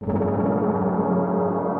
you